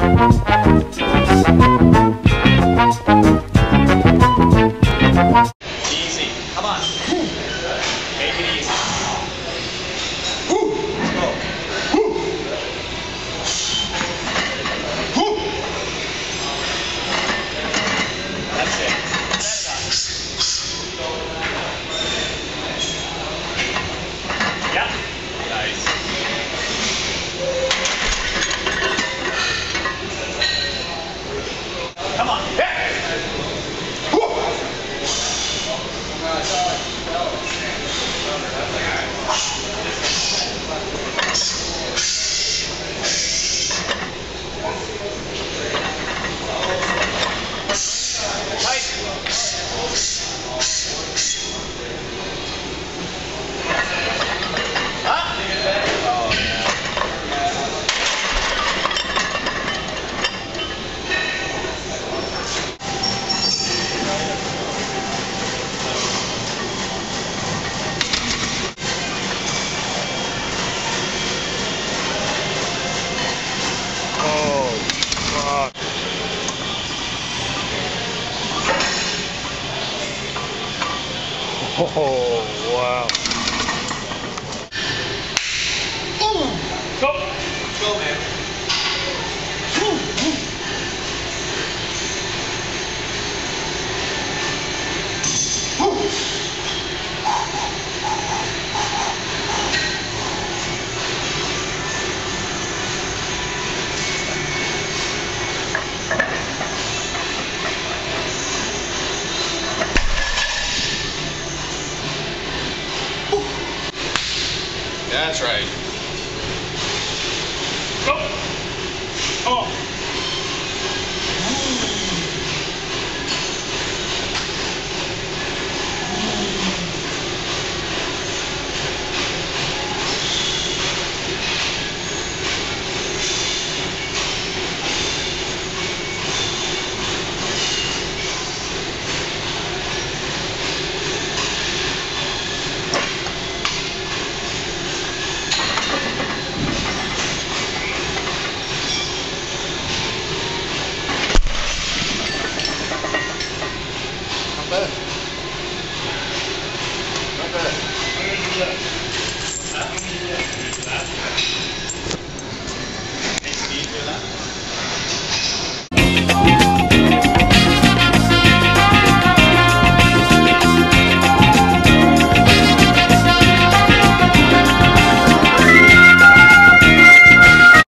Thank you. Oh, wow. Go. Let's go, man. That's right. Go. Come on.